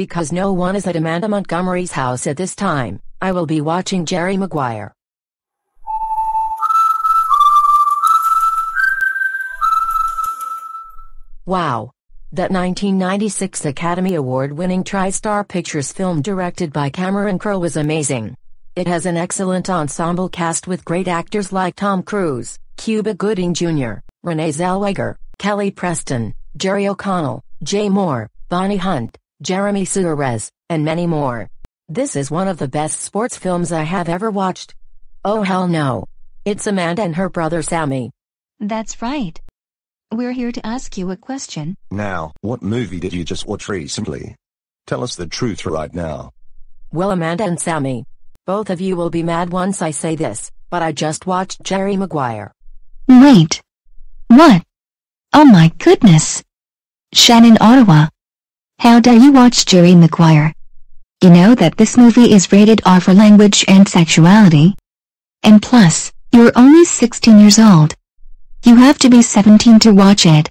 Because no one is at Amanda Montgomery's house at this time, I will be watching Jerry Maguire. Wow. That 1996 Academy Award-winning TriStar Pictures film directed by Cameron Crowe was amazing. It has an excellent ensemble cast with great actors like Tom Cruise, Cuba Gooding Jr., Renee Zellweger, Kelly Preston, Jerry O'Connell, Jay Mohr, Bonnie Hunt, Jeremy Suarez, and many more. This is one of the best sports films I have ever watched. Oh hell no. It's Amanda and her brother Sammy. That's right. We're here to ask you a question. Now, what movie did you just watch recently? Tell us the truth right now. Well Amanda and Sammy. Both of you will be mad once I say this, but I just watched Jerry Maguire. Wait. What? Oh my goodness. Shannon Ottawa. How dare you watch Jerry Maguire? You know that this movie is rated R for language and sexuality. And plus, you're only 16 years old. You have to be 17 to watch it.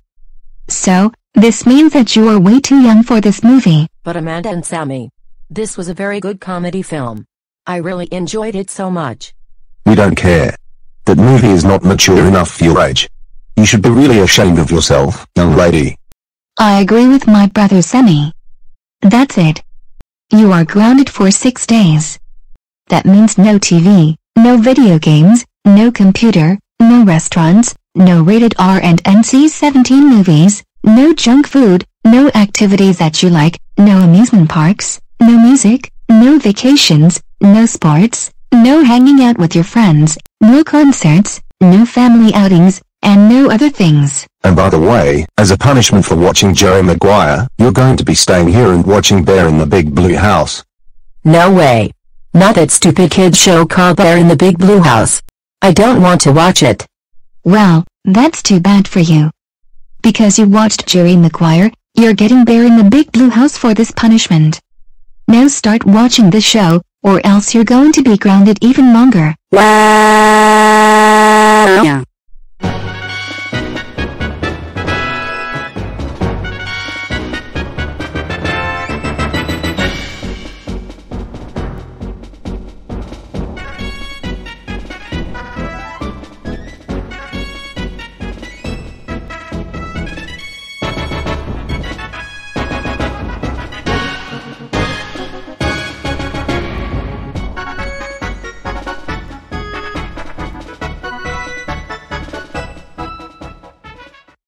So, this means that you are way too young for this movie. But Amanda and Sammy. This was a very good comedy film. I really enjoyed it so much. We don't care. That movie is not mature enough for your age. You should be really ashamed of yourself, young lady. I agree with my brother Sammy. That's it. You are grounded for six days. That means no TV, no video games, no computer, no restaurants, no rated R and NC-17 movies, no junk food, no activities that you like, no amusement parks, no music, no vacations, no sports, no hanging out with your friends, no concerts, no family outings, and no other things. And by the way, as a punishment for watching Jerry Maguire, you're going to be staying here and watching Bear in the Big Blue House. No way. Not that stupid kid show called Bear in the Big Blue House. I don't want to watch it. Well, that's too bad for you. Because you watched Jerry Maguire, you're getting Bear in the Big Blue House for this punishment. Now start watching the show, or else you're going to be grounded even longer. Wow.